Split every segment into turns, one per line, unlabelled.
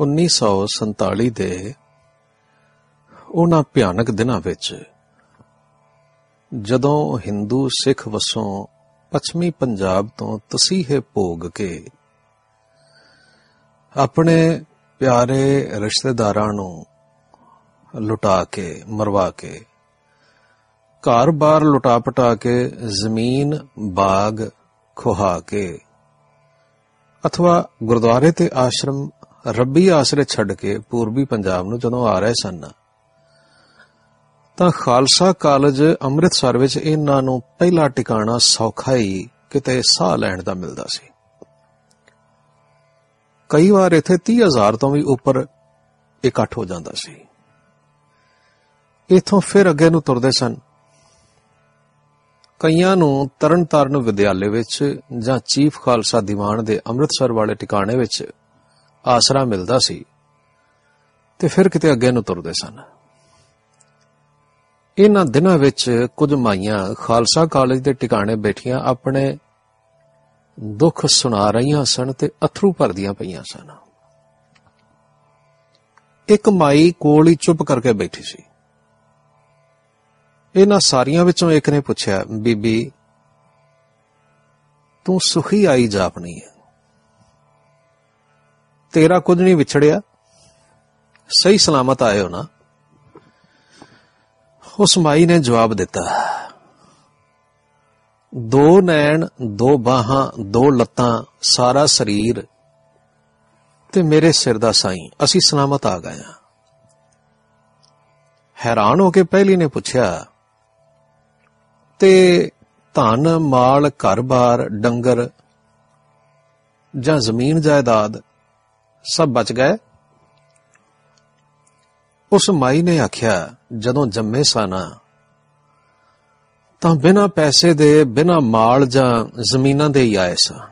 1947 ਦੇ ਉਹਨਾਂ ਭਿਆਨਕ ਦਿਨਾਂ ਵਿੱਚ ਜਦੋਂ ਹਿੰਦੂ ਸਿੱਖ ਵਸੋਂ ਪੱਛਮੀ ਪੰਜਾਬ ਤੋਂ ਤਸੀਹੇ ਭੋਗ ਕੇ ਆਪਣੇ ਪਿਆਰੇ ਰਿਸ਼ਤੇਦਾਰਾਂ ਨੂੰ ਲੁਟਾ ਕੇ, ਮਰਵਾ ਕੇ ਘਰ-ਬਾਰ ਲੁਟਾ-ਪਟਾ ਕੇ, ਜ਼ਮੀਨ ਬਾਗ ਖੁਹਾ ਕੇ, ਅਥਵਾ ਗੁਰਦੁਆਰੇ ਤੇ ਆਸ਼ਰਮ ਰੱਬੀ ਆਸਰੇ ਛੱਡ ਕੇ ਪੂਰਬੀ ਪੰਜਾਬ ਨੂੰ ਜਦੋਂ ਆ ਰਹੇ ਸਨ, ਤਾਂ ਖਾਲਸਾ ਕਾਲਜ ਅੰਮ੍ਰਿਤਸਰ ਵਿੱਚ ਇਹਨਾਂ ਨੂੰ ਪਹਿਲਾ ਟਿਕਾਣਾ ਸੌਖਾ ਹੀ ਕਿਤੇ ਸਾਹ ਲੈਣ ਦਾ ਮਿਲਦਾ ਸੀ। ਕਈ ਵਾਰ ਇੱਥੇ 30000 ਤੋਂ ਵੀ ਉੱਪਰ ਇਕੱਠ ਹੋ ਜਾਂਦਾ ਸੀ। ਇਥੋਂ ਫਿਰ ਅੱਗੇ ਨੂੰ ਤੁਰਦੇ ਸਨ। ਕਈਆਂ ਨੂੰ ਤਰਨਤਾਰਨ ਵਿਦਿਆਲੇ ਵਿੱਚ ਜਾਂ ਚੀਫ ਖਾਲਸਾ ਦੀਵਾਨ ਦੇ ਅੰਮ੍ਰਿਤਸਰ ਵਾਲੇ ਟਿਕਾਣੇ ਵਿੱਚ ਆਸਰਾ ਮਿਲਦਾ ਸੀ। ਤੇ ਫਿਰ ਕਿਤੇ ਅੱਗੇ ਨੂੰ ਤੁਰਦੇ ਸਨ। ਇਹਨਾਂ ਦਿਨਾਂ ਵਿੱਚ ਕੁਝ ਮਾਈਆਂ ਖਾਲਸਾ ਕਾਲਜ ਦੇ ਟਿਕਾਣੇ ਬੈਠੀਆਂ ਆਪਣੇ ਦੁੱਖ ਸੁਣਾ ਰਹੀਆਂ ਸਨ ਤੇ ਅਥਰੂ ਭਰਦੀਆਂ ਪਈਆਂ ਸਨ। ਇੱਕ ਮਾਈ ਕੋਲ ਹੀ ਚੁੱਪ ਕਰਕੇ ਬੈਠੀ ਸੀ। ਇਹਨਾਂ ਸਾਰੀਆਂ ਵਿੱਚੋਂ ਇੱਕ ਨੇ ਪੁੱਛਿਆ, ਬੀਬੀ, ਤੂੰ ਸੁਖੀ ਆਈ ਜਾਪਣੀ ਹੈ? ਤੇਰਾ ਕੁਝ ਨਹੀਂ ਵਿਛੜਿਆ। ਸਹੀ ਸਲਾਮਤ ਆਏ ਹੋ ਨਾ। ਉਸ ਮਾਈ ਨੇ ਜਵਾਬ ਦਿੱਤਾ, ਦੋ ਨੈਣ, ਦੋ ਬਾਹਾਂ, ਦੋ ਲੱਤਾਂ, ਸਾਰਾ ਸਰੀਰ ਤੇ ਮੇਰੇ ਸਿਰ ਦਾ ਸਾਈਂ। ਅਸੀਂ ਸਲਾਮਤ ਆ ਗਏ ਹਾਂ। ਹੈਰਾਨ ਹੋ ਕੇ ਪਹਿਲੀ ਨੇ ਪੁੱਛਿਆ, ਤੇ ਧਨ, ਮਾਲ, ਘਰ-ਬਾਰ, ਡੰਗਰ ਜਾਂ ਜ਼ਮੀਨ ਜਾਇਦਾਦ ਸਭ ਬਚ ਗਏ। ਉਸ ਮਾਈ ਨੇ ਆਖਿਆ, ਜਦੋਂ ਜੰਮੇ ਸਾਨਾ ਤਾਂ ਬਿਨਾ ਪੈਸੇ ਦੇ, ਬਿਨਾ ਮਾਲ ਜਾਂ ਜ਼ਮੀਨਾਂ ਦੇ ਹੀ ਆਏ ਸਾਂ।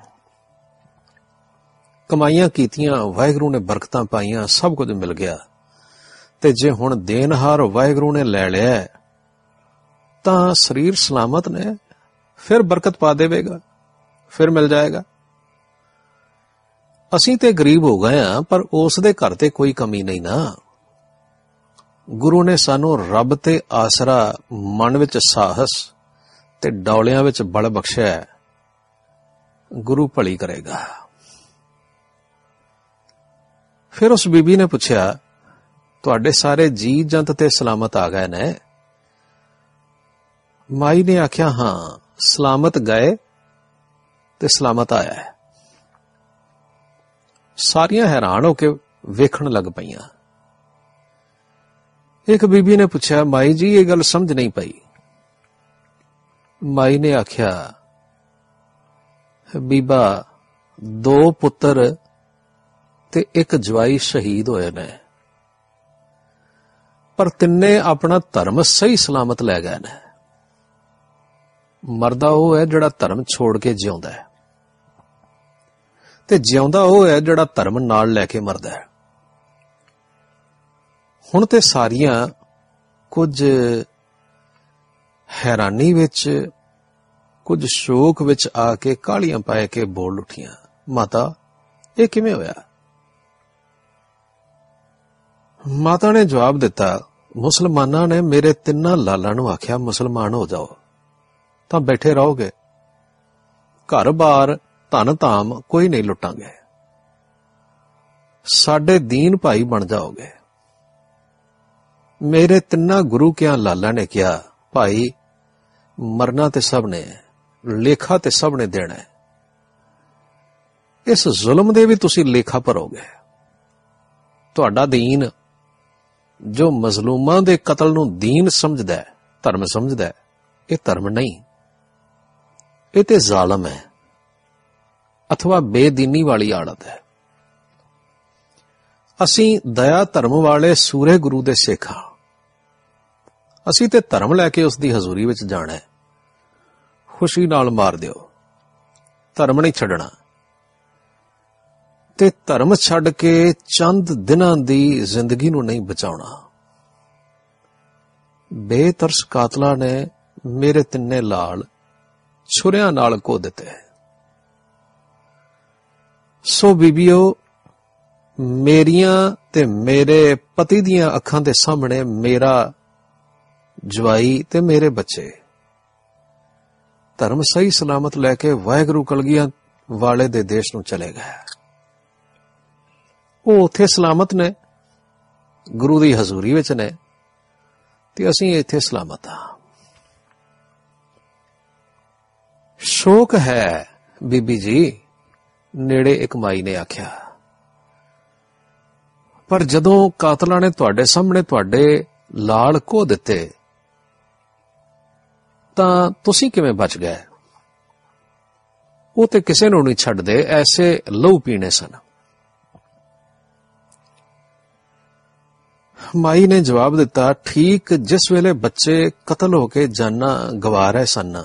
ਕਮਾਈਆਂ ਕੀਤੀਆਂ, ਵਾਹਿਗੁਰੂ ਨੇ ਬਰਕਤਾਂ ਪਾਈਆਂ, ਸਭ ਕੁਝ ਮਿਲ ਗਿਆ। ਤੇ ਜੇ ਹੁਣ ਦੇਨਹਾਰ ਵਾਹਿਗੁਰੂ ਨੇ ਲੈ ਲਿਆ ਤਾਂ ਸਰੀਰ ਸਲਾਮਤ ਨੇ, ਫਿਰ ਬਰਕਤ ਪਾ ਦੇਵੇਗਾ, ਫਿਰ ਮਿਲ ਜਾਏਗਾ। ਅਸੀਂ ਤੇ ਗਰੀਬ ਹੋ ਗਏ ਆ ਪਰ ਉਸ ਦੇ ਘਰ ਤੇ ਕੋਈ ਕਮੀ ਨਹੀਂ ਨਾ। ਗੁਰੂ ਨੇ ਸਾਨੂੰ ਰੱਬ ਤੇ ਆਸਰਾ ਮਨ ਵਿੱਚ ਸਾਹਸ ਤੇ ਡੌਲਿਆਂ ਵਿੱਚ ਬਲ ਬਖਸ਼ਿਆ ਗੁਰੂ ਭਲੀ ਕਰੇਗਾ। ਫਿਰ ਉਸ ਬੀਬੀ ਨੇ ਪੁੱਛਿਆ, ਤੁਹਾਡੇ ਸਾਰੇ ਜੀ ਜੰਤ ਤੇ ਸਲਾਮਤ ਆ ਗਏ ਨੇ? ਮਾਈ ਨੇ ਆਖਿਆ, ਹਾਂ, ਸਲਾਮਤ ਗਏ ਤੇ ਸਲਾਮਤ ਆਇਆ ਸਾਰੀਆਂ ਹੈਰਾਨ ਹੋ ਕੇ ਵੇਖਣ ਲੱਗ ਪਈਆਂ। ਇੱਕ ਬੀਬੀ ਨੇ ਪੁੱਛਿਆ, ਮਾਈ ਜੀ, ਇਹ ਗੱਲ ਸਮਝ ਨਹੀਂ ਪਈ। ਮਾਈ ਨੇ ਆਖਿਆ, ਬੀਬਾ, ਦੋ ਪੁੱਤਰ ਤੇ ਇੱਕ ਜਵਾਈ ਸ਼ਹੀਦ ਹੋਏ ਨੇ। ਪਰ ਤਿੰਨੇ ਆਪਣਾ ਧਰਮ ਸਹੀ ਸਲਾਮਤ ਲੈ ਗਏ ਨੇ। ਮਰਦਾ ਉਹ ਹੈ ਜਿਹੜਾ ਧਰਮ ਛੋੜ ਕੇ ਜਿਉਂਦਾ ਹੈ। ਤੇ ਜਿਉਂਦਾ ਉਹ ਹੈ ਜਿਹੜਾ ਧਰਮ ਨਾਲ ਲੈ ਕੇ ਮਰਦਾ ਹੈ। ਹੁਣ ਤੇ ਸਾਰੀਆਂ ਕੁਝ ਹੈਰਾਨੀ ਵਿੱਚ, ਕੁਝ ਸ਼ੋਕ ਵਿੱਚ ਆ ਕੇ ਕਾਲੀਆਂ ਪਾਏ ਕੇ ਬੋਲ ਉੱਠੀਆਂ। ਮਾਤਾ, ਇਹ ਕਿਵੇਂ ਹੋਇਆ? ਮਾਤਾ ਨੇ ਜਵਾਬ ਦਿੱਤਾ, ਮੁਸਲਮਾਨਾਂ ਨੇ ਮੇਰੇ ਤਿੰਨਾਂ ਲਾਲਾਂ ਨੂੰ ਆਖਿਆ, ਮੁਸਲਮਾਨ ਹੋ ਜਾਓ। ਤਾਂ ਬੈਠੇ ਰਹੋਗੇ। ਘਰ-ਬਾਰ ਧਨ ਧਾਮ ਕੋਈ ਨਹੀਂ ਲੁੱਟਾਂਗੇ। ਸਾਡੇ ਦੀਨ ਭਾਈ ਬਣ ਜਾਓਗੇ। ਮੇਰੇ ਤਿੰਨਾ ਗੁਰੂ ਕਿਆਂ ਲਾਲਾ ਨੇ ਕਿਹਾ, ਭਾਈ, ਮਰਨਾ ਤੇ ਸਭ ਨੇ, ਲੇਖਾ ਤੇ ਸਭ ਨੇ ਦੇਣਾ ਹੈ। ਇਸ ਜ਼ੁਲਮ ਦੇ ਵੀ ਤੁਸੀਂ ਲੇਖਾ ਭਰੋਗੇ। ਤੁਹਾਡਾ ਦੀਨ ਜੋ ਮਜ਼ਲੂਮਾਂ ਦੇ ਕਤਲ ਨੂੰ ਦੀਨ ਸਮਝਦਾ ਹੈ, ਧਰਮ ਸਮਝਦਾ ਹੈ, ਇਹ ਧਰਮ ਨਹੀਂ। ਇਹ ਤੇ ਜ਼ਾਲਮ ਹੈ। ਅਥਵਾ ਬੇਦੀਨੀ ਵਾਲੀ ਆੜਤ ਹੈ। ਅਸੀਂ ਦਇਆ ਧਰਮ ਵਾਲੇ ਸੂਰੇ ਗੁਰੂ ਦੇ ਸਿੱਖ ਹਾਂ। ਅਸੀਂ ਤੇ ਧਰਮ ਲੈ ਕੇ ਉਸ ਦੀ ਹਜ਼ੂਰੀ ਵਿੱਚ ਜਾਣਾ ਹੈ। ਖੁਸ਼ੀ ਨਾਲ ਮਾਰ ਦਿਓ। ਧਰਮ ਨਹੀਂ ਛੱਡਣਾ। ਤੇ ਧਰਮ ਛੱਡ ਕੇ ਚੰਦ ਦਿਨਾਂ ਦੀ ਜ਼ਿੰਦਗੀ ਨੂੰ ਨਹੀਂ ਬਚਾਉਣਾ। ਬੇਤਰਸ ਕਾਤਲਾ ਨੇ ਮੇਰੇ ਤਿੰਨੇ ਲਾਲ ਛੁਰਿਆਂ ਨਾਲ ਕੋ ਦਿੱਤੇ। ਸੋ ਬੀਬੀਓ, ਮੇਰੀਆਂ ਤੇ ਮੇਰੇ ਪਤੀ ਦੀਆਂ ਅੱਖਾਂ ਦੇ ਸਾਹਮਣੇ ਮੇਰਾ ਜਵਾਈ ਤੇ ਮੇਰੇ ਬੱਚੇ। ਧਰਮ ਸਹੀ ਸਲਾਮਤ ਲੈ ਕੇ ਵਾਹਿਗੁਰੂ ਕਲਗੀਆਂ ਵਾਲੇ ਦੇ ਦੇਸ਼ ਨੂੰ ਚਲੇ ਗਏ। ਉਹ ਉੱਥੇ ਸਲਾਮਤ ਨੇ, ਗੁਰੂ ਦੀ ਹਜ਼ੂਰੀ ਵਿੱਚ ਨੇ, ਤੇ ਅਸੀਂ ਇੱਥੇ ਸਲਾਮਤ ਆ ਸ਼ੋਕ ਹੈ ਬੀਬੀ ਜੀ। ਨੇੜੇ ਇੱਕ ਮਾਈ ਨੇ ਆਖਿਆ, ਪਰ ਜਦੋਂ ਕਾਤਲਾਂ ਨੇ ਤੁਹਾਡੇ ਸਾਹਮਣੇ ਤੁਹਾਡੇ ਲਾਲ ਕੋ ਦਿੱਤੇ, ਤਾਂ ਤੁਸੀਂ ਕਿਵੇਂ ਬਚ ਗਏ? ਉਹ ਤੇ ਕਿਸੇ ਨੂੰ ਨਹੀਂ ਛੱਡਦੇ, ਐਸੇ ਲਹੂ ਪੀਣੇ ਸਨ। ਮਾਈ ਨੇ ਜਵਾਬ ਦਿੱਤਾ, ਠੀਕ ਜਿਸ ਵੇਲੇ ਬੱਚੇ ਕਤਲ ਹੋ ਕੇ ਜਾਨਾਂ ਗਵਾ ਰਹੇ ਸਨ।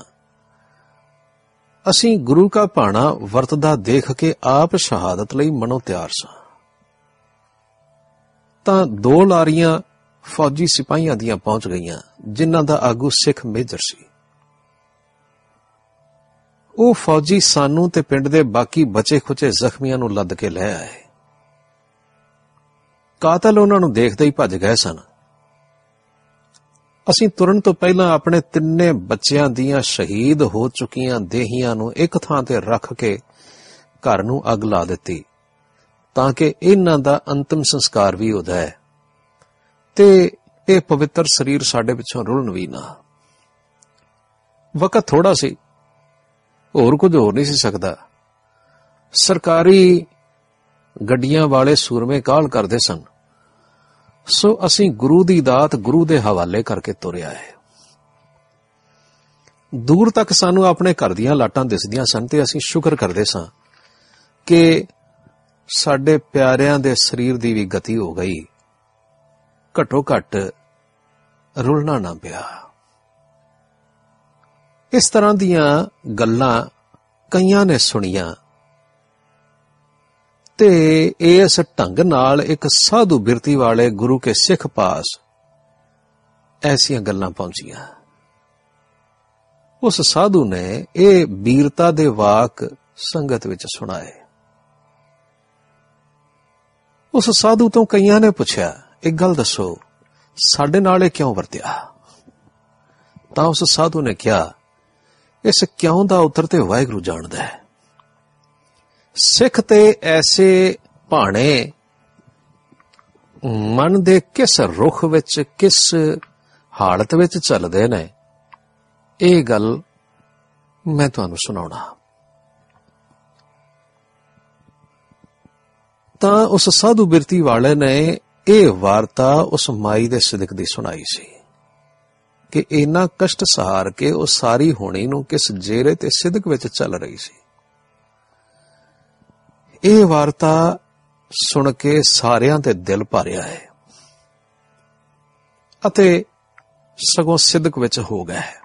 ਅਸੀਂ ਗੁਰੂ ਕਾ ਭਾਣਾ ਵਰਤਦਾ ਦੇਖ ਕੇ ਆਪ ਸ਼ਹਾਦਤ ਲਈ ਮਨੋ ਤਿਆਰ ਸਾਂ। ਤਾਂ ਦੋ ਲਾਰੀਆਂ ਫੌਜੀ ਸਿਪਾਹੀਆਂ ਦੀਆਂ ਪਹੁੰਚ ਗਈਆਂ, ਜਿਨ੍ਹਾਂ ਦਾ ਆਗੂ ਸਿੱਖ ਮੇਜਰ ਸੀ। ਉਹ ਫੌਜੀ ਸਾਨੂੰ ਤੇ ਪਿੰਡ ਦੇ ਬਾਕੀ ਬਚੇ ਖੁਚੇ ਜ਼ਖਮੀਆਂ ਨੂੰ ਲੱਦ ਕੇ ਲੈ ਆਏ। ਕਾਤਲ ਉਹਨਾਂ ਨੂੰ ਦੇਖਦੇ ਹੀ ਭੱਜ ਗਏ ਸਨ। ਅਸੀਂ ਤੁਰਨ ਤੋਂ ਪਹਿਲਾਂ ਆਪਣੇ ਤਿੰਨੇ ਬੱਚਿਆਂ ਦੀਆਂ ਸ਼ਹੀਦ ਹੋ ਚੁੱਕੀਆਂ ਦੇਹੀਆਂ ਨੂੰ ਇੱਕ ਥਾਂ ਤੇ ਰੱਖ ਕੇ ਘਰ ਨੂੰ ਅੱਗ ਲਾ ਦਿੱਤੀ, ਤਾਂ ਕਿ ਇਹਨਾਂ ਦਾ ਅੰਤਮ ਸੰਸਕਾਰ ਵੀ ਹੋ। ਜਾਏ ਤੇ ਇਹ ਪਵਿੱਤਰ ਸਰੀਰ ਸਾਡੇ ਪਿੱਛੋਂ ਰੁਲਣ ਵੀ ਨਾ। ਵਕਤ ਥੋੜਾ ਸੀ, ਹੋਰ ਕੁਝ ਹੋਰ ਨਹੀਂ ਸੀ ਸਕਦਾ। ਸਰਕਾਰੀ ਗੱਡੀਆਂ ਵਾਲੇ ਸੂਰਮੇ ਕਾਲ ਕਰਦੇ ਸਨ। ਸੋ ਅਸੀਂ ਗੁਰੂ ਦੀ ਦਾਤ ਗੁਰੂ ਦੇ ਹਵਾਲੇ ਕਰਕੇ ਤੁਰਿਆ ਹੈ। ਦੂਰ ਤੱਕ ਸਾਨੂੰ ਆਪਣੇ ਘਰ ਦੀਆਂ ਲਾਟਾਂ ਦਿਸਦੀਆਂ ਸਨ ਤੇ ਅਸੀਂ ਸ਼ੁਕਰ ਕਰਦੇ ਸਾਂ ਕਿ ਸਾਡੇ ਪਿਆਰਿਆਂ ਦੇ ਸਰੀਰ ਦੀ ਵੀ ਗਤੀ ਹੋ ਗਈ। ਘਟੋ ਘਟ ਰੁਲਣਾ ਨਾ ਪਿਆ। ਇਸ ਤਰ੍ਹਾਂ ਦੀਆਂ ਗੱਲਾਂ ਕਈਆਂ ਨੇ ਸੁਣੀਆਂ। ਤੇ ਇਸ ਢੰਗ ਨਾਲ ਇੱਕ ਸਾਧੂ ਬਿਰਤੀ ਵਾਲੇ ਗੁਰੂ ਕੇ ਸਿੱਖ ਪਾਸ ਐਸੀਆਂ ਗੱਲਾਂ ਪਹੁੰਚੀਆਂ। ਉਸ ਸਾਧੂ ਨੇ ਇਹ ਬੀਰਤਾ ਦੇ ਵਾਕ ਸੰਗਤ ਵਿੱਚ ਸੁਣਾਏ। ਉਸ ਸਾਧੂ ਤੋਂ ਕਈਆਂ ਨੇ ਪੁੱਛਿਆ, ਇੱਕ ਗੱਲ ਦੱਸੋ, ਸਾਡੇ ਨਾਲ ਇਹ ਕਿਉਂ ਵਰਤਿਆ? ਤਾਂ ਉਸ ਸਾਧੂ ਨੇ ਕਿਹਾ, ਇਸ ਕਿਉਂ ਦਾ ਉੱਤਰ ਤੇ ਵਾਹਿਗੁਰੂ ਜਾਣਦਾ ਹੈ? ਸਿੱਖ ਤੇ ਐਸੇ ਭਾਣੇ, ਮਨ ਦੇ ਕਿਸ ਰੁਖ ਵਿੱਚ, ਕਿਸ ਹਾਲਤ ਵਿੱਚ ਚੱਲਦੇ ਨੇ? ਇਹ ਗੱਲ ਮੈਂ ਤੁਹਾਨੂੰ ਸੁਣਾਉਣਾ। ਤਾਂ ਉਸ ਸਾਧੂ ਬਿਰਤੀ ਵਾਲੇ ਨੇ ਇਹ ਵਾਰਤਾ ਉਸ ਮਾਈ ਦੇ ਸਿਦਕ ਦੀ ਸੁਣਾਈ ਸੀ ਕਿ ਇੰਨਾ ਕਸ਼ਟ ਸਹਾਰ ਕੇ ਉਹ ਸਾਰੀ ਹੋਣੀ ਨੂੰ ਕਿਸ ਜੇਰੇ ਤੇ ਸਿਦਕ ਵਿੱਚ ਚੱਲ ਰਹੀ ਸੀ। ਇਹ ਵਾਰਤਾ ਸੁਣ ਕੇ ਸਾਰਿਆਂ ਦੇ ਦਿਲ ਭਰਿਆ ਹੈ ਅਤੇ ਸਗੋਂ ਸਿਦਕ ਵਿੱਚ ਹੋ ਗਿਆ ਹੈ।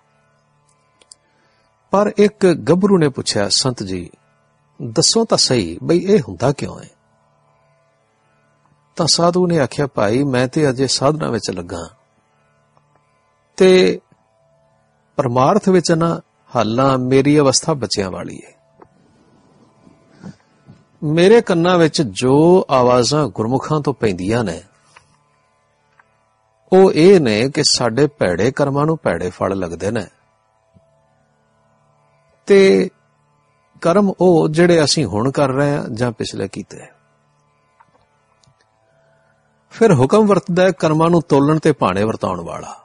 ਪਰ ਇੱਕ ਗੱਭਰੂ ਨੇ ਪੁੱਛਿਆ, ਸੰਤ ਜੀ, ਦੱਸੋ ਤਾਂ ਸਹੀ ਬਈ ਇਹ ਹੁੰਦਾ ਕਿਉਂ ਹੈ? ਤਾਂ ਸਾਧੂ ਨੇ ਆਖਿਆ, ਭਾਈ, ਮੈਂ ਤੇ ਅਜੇ ਸਾਧਨਾ ਵਿੱਚ ਲੱਗਾ ਤੇ ਪਰਮਾਰਥ ਵਿੱਚ ਨਾ ਹਾਲਾਂ ਮੇਰੀ ਅਵਸਥਾ ਬੱਚਿਆਂ ਵਾਲੀ ਹੈ। ਮੇਰੇ ਕੰਨਾਂ ਵਿੱਚ ਜੋ ਆਵਾਜ਼ਾਂ ਗੁਰਮੁਖਾਂ ਤੋਂ ਪੈਂਦੀਆਂ ਨੇ, ਉਹ ਇਹ ਨੇ ਕਿ ਸਾਡੇ ਭੈੜੇ ਕਰਮਾਂ ਨੂੰ ਭੈੜੇ ਫਲ ਲੱਗਦੇ ਨੇ। ਤੇ ਕਰਮ ਉਹ ਜਿਹੜੇ ਅਸੀਂ ਹੁਣ ਕਰ ਰਹੇ ਹਾਂ ਜਾਂ ਪਿਛਲੇ ਕੀਤੇ ਫਿਰ ਹੁਕਮ ਵਰਤਦਾ ਹੈ ਕਰਮਾਂ ਨੂੰ ਤੋਲਣ ਤੇ ਭਾਣੇ ਵਰਤਾਉਣ ਵਾਲਾ।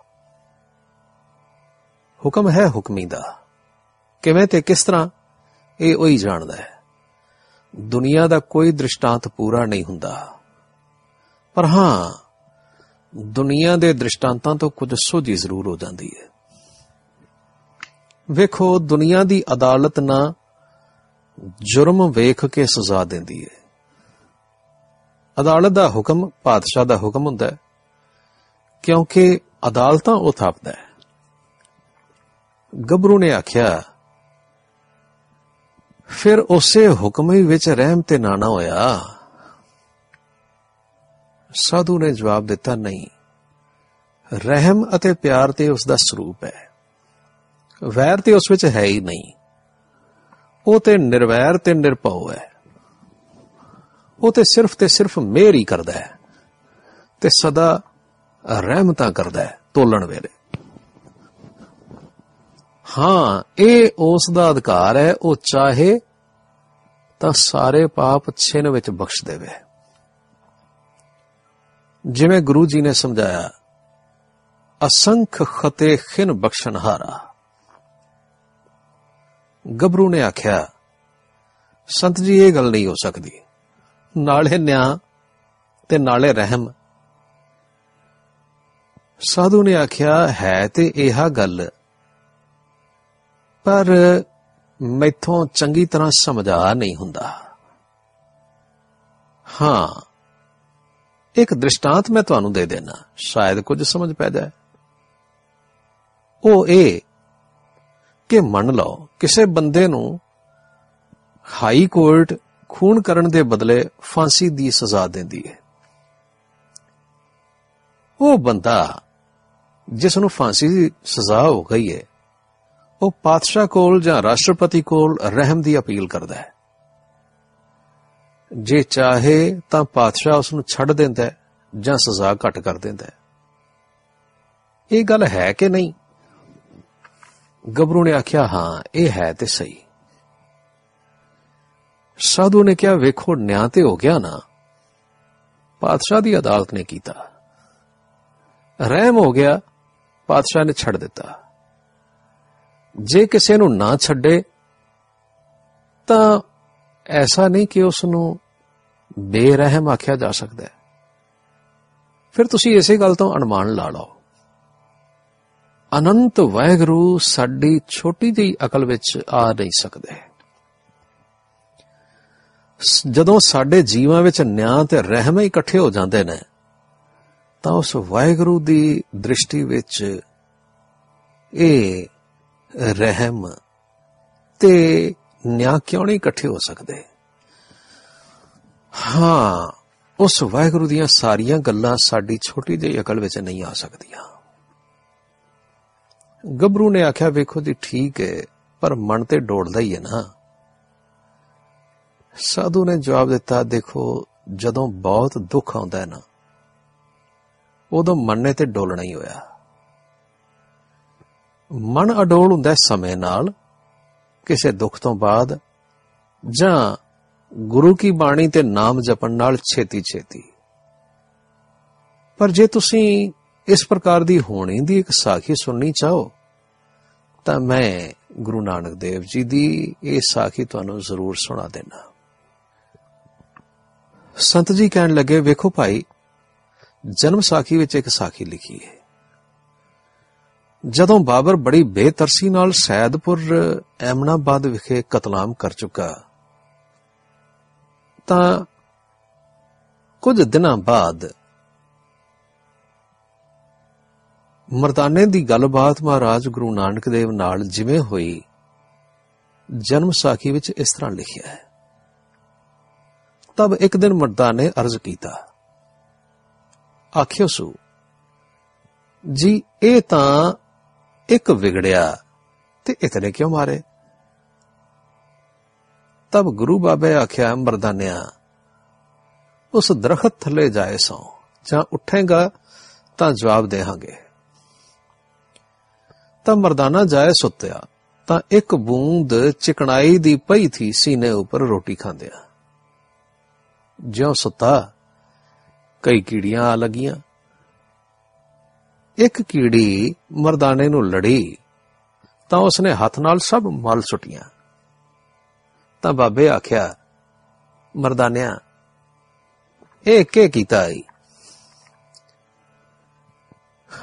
ਹੁਕਮ ਹੈ ਹੁਕਮੀ ਦਾ। ਕਿਵੇਂ ਤੇ ਕਿਸ ਤਰ੍ਹਾਂ, ਇਹ ਉਹੀ ਜਾਣਦਾ ਹੈ। ਦੁਨੀਆ ਦਾ ਕੋਈ ਦ੍ਰਿਸ਼ਟਾਂਤ ਪੂਰਾ ਨਹੀਂ ਹੁੰਦਾ। ਪਰ ਹਾਂ, ਦੁਨੀਆ ਦੇ ਦ੍ਰਿਸ਼ਟਾਂਤਾਂ ਤੋਂ ਕੁਝ ਸੋਝੀ ਜ਼ਰੂਰ ਹੋ ਜਾਂਦੀ ਹੈ। ਵੇਖੋ, ਦੁਨੀਆ ਦੀ ਅਦਾਲਤ ਨਾ ਜੁਰਮ ਵੇਖ ਕੇ ਸਜ਼ਾ ਦਿੰਦੀ ਹੈ। ਅਦਾਲਤ ਦਾ ਹੁਕਮ ਪਾਤਸ਼ਾਹ ਦਾ ਹੁਕਮ ਹੁੰਦਾ ਹੈ, ਕਿਉਂਕਿ ਅਦਾਲਤਾਂ ਉਹ ਥਾਪਦਾ ਹੈ। ਗੱਭਰੂ ਨੇ ਆਖਿਆ ਫਿਰ ਉਸੇ ਹੁਕਮ ਹੀ ਵਿੱਚ ਰਹਿਮ ਤੇ ਨਾਣਾ ਹੋਇਆ। ਸਾਧੂ ਨੇ ਜਵਾਬ ਦਿੱਤਾ, ਨਹੀਂ, ਰਹਿਮ ਅਤੇ ਪਿਆਰ ਤੇ ਉਸ ਦਾ ਸਰੂਪ ਹੈ। ਵੈਰ ਤੇ ਉਸ ਵਿੱਚ ਹੈ ਹੀ ਨਹੀਂ। ਉਹ ਤੇ ਨਿਰਵੈਰ ਤੇ ਨਿਰਭਉ ਹੈ। ਉਹ ਤੇ ਸਿਰਫ ਤੇ ਸਿਰਫ ਮਿਹਰ ਹੀ ਕਰਦਾ ਹੈ ਤੇ ਸਦਾ ਰਹਿਮਤਾਂ ਕਰਦਾ ਹੈ, ਤੋਲਣ ਵੇਲੇ। ਹਾਂ, ਇਹ ਉਸ ਦਾ ਅਧਿਕਾਰ ਹੈ, ਉਹ ਚਾਹੇ ਤਾਂ ਸਾਰੇ ਪਾਪ ਛਿਨ ਵਿੱਚ ਬਖਸ਼ ਦੇਵੇ। ਜਿਵੇਂ ਗੁਰੂ ਜੀ ਨੇ ਸਮਝਾਇਆ, ਅਸੰਖ ਖਤੇ ਖਿਨ ਬਖਸ਼ਨਹਾਰਾ ਗੱਭਰੂ ਨੇ ਆਖਿਆ, ਸੰਤ ਜੀ, ਇਹ ਗੱਲ ਨਹੀਂ ਹੋ ਸਕਦੀ। ਨਾਲੇ ਨਿਆਂ ਤੇ ਨਾਲੇ ਰਹਿਮ। ਸਾਧੂ ਨੇ ਆਖਿਆ, ਹੈ ਤੇ ਇਹ ਗੱਲ ਪਰ ਮੈਥੋਂ ਚੰਗੀ ਤਰ੍ਹਾਂ ਸਮਝਾ ਨਹੀਂ ਹੁੰਦਾ। ਹਾਂ, ਇੱਕ ਦ੍ਰਿਸ਼ਟਾਂਤ ਮੈਂ ਤੁਹਾਨੂੰ ਦੇ ਦੇਣਾ। ਸ਼ਾਇਦ ਕੁਝ ਸਮਝ ਪੈ ਜਾਏ। ਉਹ ਇਹ ਕਿ ਮੰਨ ਲਓ, ਕਿਸੇ ਬੰਦੇ ਨੂੰ ਹਾਈ ਕੋਰਟ ਖੂਨ ਕਰਨ ਦੇ ਬਦਲੇ ਫਾਂਸੀ ਦੀ ਸਜ਼ਾ ਦਿੰਦੀ ਹੈ। ਉਹ ਬੰਦਾ ਜਿਸ ਨੂੰ ਫਾਂਸੀ ਦੀ ਸਜ਼ਾ ਹੋ ਗਈ ਹੈ ਉਹ ਪਾਤਸ਼ਾਹ ਕੋਲ ਜਾਂ ਰਾਸ਼ਟਰਪਤੀ ਕੋਲ ਰਹਿਮ ਦੀ ਅਪੀਲ ਕਰਦਾ ਹੈ। ਜੇ ਚਾਹੇ ਤਾਂ ਪਾਤਸ਼ਾਹ ਉਸ ਨੂੰ ਛੱਡ ਦਿੰਦਾ ਹੈ ਜਾਂ ਸਜ਼ਾ ਘੱਟ ਕਰ ਦਿੰਦਾ ਹੈ। ਇਹ ਗੱਲ ਹੈ ਕਿ ਨਹੀਂ? ਗੱਭਰੂ ਨੇ ਆਖਿਆ, ਹਾਂ, ਇਹ ਹੈ ਤੇ ਸਹੀ। ਸਾਧੂ ਨੇ ਕਿਹਾ, ਵੇਖੋ, ਨਿਆਂ ਤੇ ਹੋ ਗਿਆ ਨਾ। ਪਾਤਸ਼ਾਹ ਦੀ ਅਦਾਲਤ ਨੇ ਕੀਤਾ। ਰਹਿਮ ਹੋ ਗਿਆ, ਪਾਤਸ਼ਾਹ ਨੇ ਛੱਡ ਦਿੱਤਾ। ਜੇ ਕਿਸੇ ਨੂੰ ਨਾ ਛੱਡੇ, ਤਾਂ ਐਸਾ ਨਹੀਂ ਕਿ ਉਸ ਨੂੰ ਬੇਰਹਿਮ ਆਖਿਆ ਜਾ ਸਕਦਾ ਹੈ। ਫਿਰ ਤੁਸੀਂ ਇਸੇ ਗੱਲ ਤੋਂ ਅਨੁਮਾਨ ਲਾ ਲਓ। ਅਨੰਤ ਵਾਹਿਗੁਰੂ ਸਾਡੀ ਛੋਟੀ ਜਿਹੀ ਅਕਲ ਵਿੱਚ ਆ ਨਹੀਂ ਸਕਦੇ। ਜਦੋਂ ਸਾਡੇ ਜੀਵਾਂ ਵਿੱਚ ਨਿਆਂ ਤੇ ਰਹਿਮ ਇਕੱਠੇ ਹੋ ਜਾਂਦੇ ਨੇ, ਤਾਂ ਉਸ ਵਾਹਿਗੁਰੂ ਦੀ ਦ੍ਰਿਸ਼ਟੀ ਵਿੱਚ ਇਹ ਰਹਿਮ ਤੇ ਨਿਆਂ ਕਿਉਂ ਨਹੀਂ ਇਕੱਠੇ ਹੋ ਸਕਦੇ? ਹਾਂ, ਉਸ ਵਾਹਿਗੁਰੂ ਦੀਆਂ ਸਾਰੀਆਂ ਗੱਲਾਂ ਸਾਡੀ ਛੋਟੀ ਜਿਹੀ ਅਕਲ ਵਿੱਚ ਨਹੀਂ ਆ ਸਕਦੀਆਂ। ਗੱਭਰੂ ਨੇ ਆਖਿਆ, ਵੇਖੋ ਜੀ, ਠੀਕ ਹੈ, ਪਰ ਮਨ ਤੇ ਡੋੜਦਾ ਹੀ ਹੈ ਨਾ। ਸਾਧੂ ਨੇ ਜਵਾਬ ਦਿੱਤਾ, ਦੇਖੋ, ਜਦੋਂ ਬਹੁਤ ਦੁੱਖ ਆਉਂਦਾ ਹੈ ਨਾ, ਉਦੋਂ ਮਨ ਨੇ ਤੇ ਡੋਲਣਾ ਹੀ ਹੋਇਆ। ਮਨ ਅਡੋਲ ਹੁੰਦਾ ਸਮੇਂ ਨਾਲ, ਕਿਸੇ ਦੁੱਖ ਤੋਂ ਬਾਅਦ, ਜਾਂ ਗੁਰੂ ਕੀ ਬਾਣੀ ਤੇ ਨਾਮ ਜਪਣ ਨਾਲ ਛੇਤੀ ਛੇਤੀ ਪਰ ਜੇ ਤੁਸੀਂ ਇਸ ਪ੍ਰਕਾਰ ਦੀ ਹੋਣੀ ਦੀ ਇੱਕ ਸਾਖੀ ਸੁਣਨੀ ਚਾਹੋ, ਤਾਂ ਮੈਂ ਗੁਰੂ ਨਾਨਕ ਦੇਵ ਜੀ ਦੀ ਇਹ ਸਾਖੀ ਤੁਹਾਨੂੰ ਜ਼ਰੂਰ ਸੁਣਾ ਦੇਣਾ। ਸੰਤ ਜੀ ਕਹਿਣ ਲੱਗੇ, ਵੇਖੋ ਭਾਈ, ਜਨਮ ਸਾਖੀ ਵਿੱਚ ਇੱਕ ਸਾਖੀ ਲਿਖੀ ਹੈ। ਜਦੋਂ ਬਾਬਰ ਬੜੀ ਬੇਤਰਸੀ ਨਾਲ ਸੈਦਪੁਰ, ਐਮਨਾਬਾਦ ਵਿਖੇ ਕਤਲਾਮ ਕਰ ਚੁੱਕਾ, ਤਾਂ ਕੁਝ ਦਿਨਾਂ ਬਾਅਦ ਮਰਦਾਨੇ ਦੀ ਗੱਲਬਾਤ ਮਹਾਰਾਜ ਗੁਰੂ ਨਾਨਕ ਦੇਵ ਨਾਲ ਜਿਵੇਂ ਹੋਈ, ਜਨਮ ਸਾਖੀ ਵਿੱਚ ਇਸ ਤਰ੍ਹਾਂ ਲਿਖਿਆ ਹੈ। ਤਬ ਇੱਕ ਦਿਨ ਮਰਦਾਨੇ ਅਰਜ਼ ਕੀਤਾ, ਆਖਿਓ ਸੂ, ਜੀ, ਇਹ ਤਾਂ ਇੱਕ ਵਿਗੜਿਆ ਤੇ ਇਤਨੇ ਕਿਉਂ ਮਾਰੇ? ਤਬ ਗੁਰੂ ਬਾਬੇ ਆਖਿਆ, ਮਰਦਾਨਿਆ, ਉਸ ਦਰਖਤ ਥੱਲੇ ਜਾਏ ਸੋ, ਜਾਂ ਉੱਠੇਗਾ ਤਾਂ ਜਵਾਬ ਦੇਹਾਂਗੇ। ਤਾਂ ਮਰਦਾਨਾ ਜਾਏ ਸੁੱਤਿਆ, ਤਾਂ ਇੱਕ ਬੂੰਦ ਚਿਕਣਾਈ ਦੀ ਪਈ ਥੀ ਸੀਨੇ ਉੱਪਰ ਰੋਟੀ ਖਾਂਦਿਆ। ਜਿਉਂ ਸੁੱਤਾ, ਕਈ ਕੀੜੀਆਂ ਆ ਲੱਗੀਆਂ। ਇੱਕ ਕੀੜੀ ਮਰਦਾਨੇ ਨੂੰ ਲੜੀ ਤਾਂ ਉਸਨੇ ਹੱਥ ਨਾਲ ਸਭ ਮਲ ਸੁੱਟੀਆਂ। ਤਾਂ ਬਾਬੇ ਆਖਿਆ, ਮਰਦਾਨਿਆ, ਇਹ ਕੀ ਕੀਤਾ ਈ?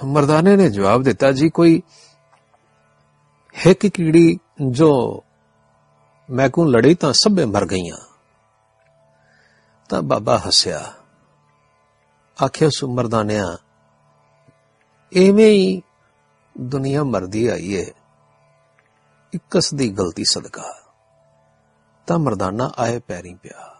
ਮਰਦਾਨੇ ਨੇ ਜਵਾਬ ਦਿੱਤਾ, ਜੀ ਕੋਈ ਇੱਕ ਕੀੜੀ ਜੋ ਮੈਕੂ ਲੜੀ ਤਾਂ ਸਭੇ ਮਰ ਗਈਆਂ। ਤਾਂ ਬਾਬਾ ਹੱਸਿਆ, ਆਖਿਆ, ਸੁ ਮਰਦਾਨਿਆ ਐਵੇਂ ਹੀ ਦੁਨੀਆ ਮਰਦੀ ਆਈ ਏ। ਇੱਕਸ ਦੀ ਗਲਤੀ ਸਦਕਾ ਤਾਂ ਮਰਦਾਨਾ ਆਏ ਪੈਰੀ ਪਿਆ।